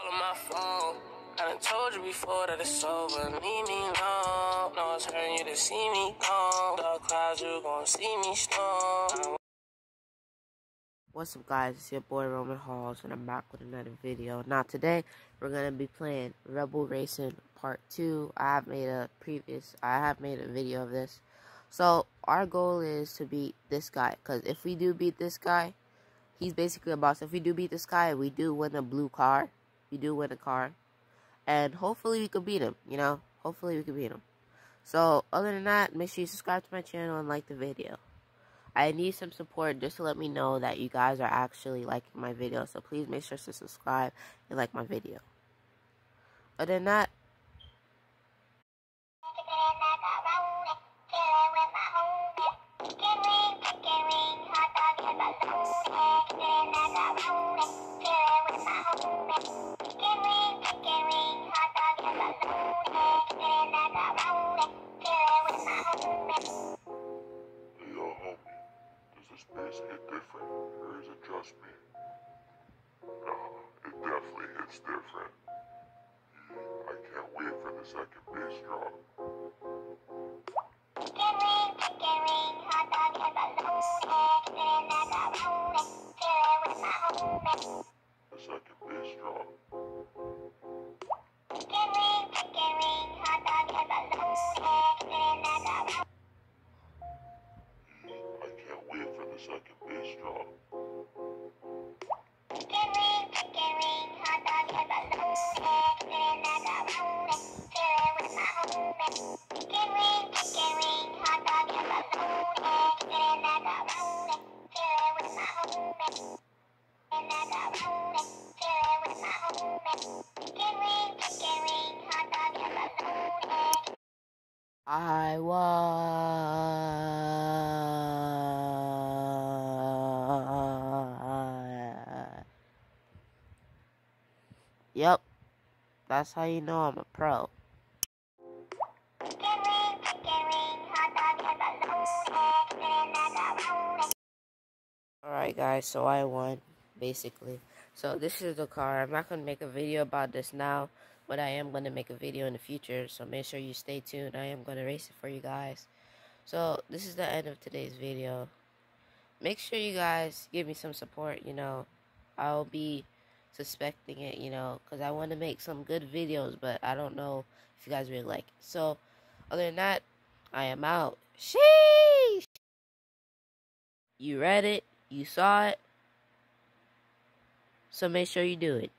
Call my phone. I done told you before that it's over. Leave me alone. No one's hurting you to see me gone. Dark clouds, you gon' see me storm. What's up guys, it's your boy Roman Halls and I'm back with another video. Now today we're gonna be playing Rebel Racing Part 2. I have made a previous I have made a video of this. So our goal is to beat this guy because if we do beat this guy, he's basically a boss. If we do beat this guy, we do win a blue car. We do win a car. And hopefully we could beat him, you know? Hopefully we could beat him. So, other than that, make sure you subscribe to my channel and like the video. I need some support just to let me know that you guys are actually liking my video. So please make sure to subscribe and like my video. Other than that, hits different. I can't wait for the second bass drop. I was. Yep. That's how you know I'm a pro. Alright guys, so I won, basically. So this is the car. I'm not going to make a video about this now, but I am going to make a video in the future. So make sure you stay tuned. I am going to race it for you guys. So this is the end of today's video. Make sure you guys give me some support, you know. I'll be suspecting it, you know, because I want to make some good videos, but I don't know if you guys really like it. So, other than that, I am out. Sheesh! You read it, you saw it, so make sure you do it.